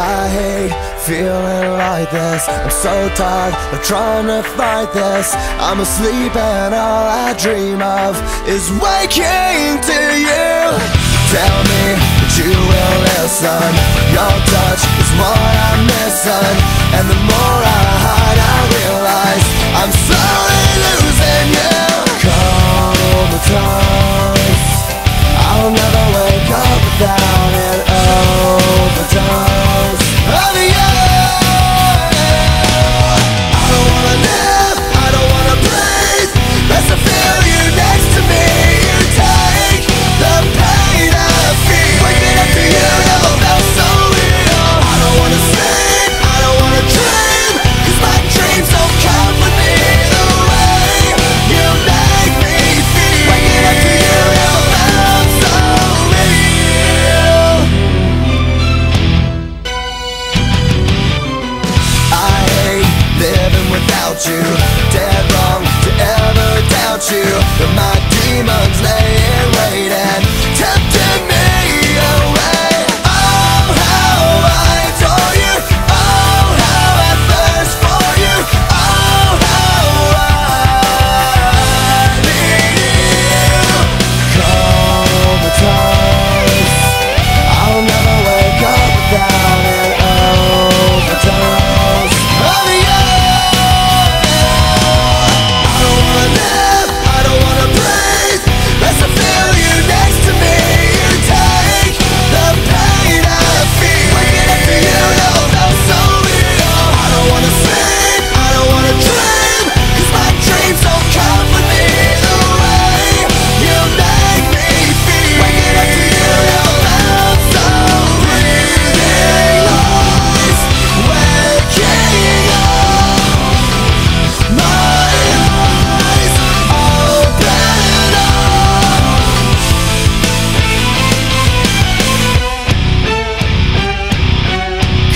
I hate feeling like this. I'm so tired of trying to fight this. I'm asleep and all I dream of Is waking to you. Tell me that you will listen. Your touch is what I'm missing. And the more I hide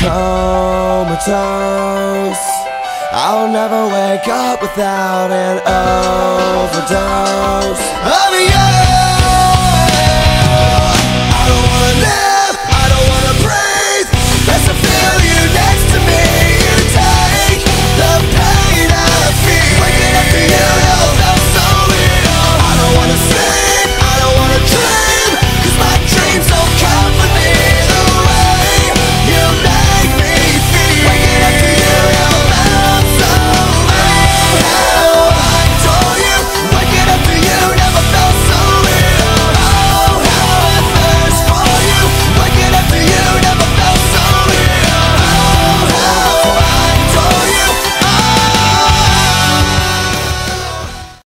comatose I'll never wake up without an overdose of you